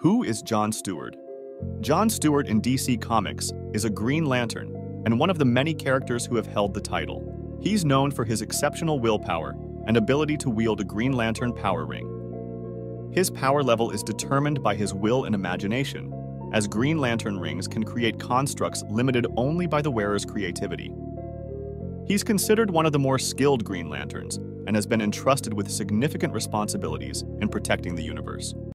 Who is John Stewart? John Stewart in DC Comics is a Green Lantern and one of the many characters who have held the title. He's known for his exceptional willpower and ability to wield a Green Lantern power ring. His power level is determined by his will and imagination, as Green Lantern rings can create constructs limited only by the wearer's creativity. He's considered one of the more skilled Green Lanterns and has been entrusted with significant responsibilities in protecting the universe.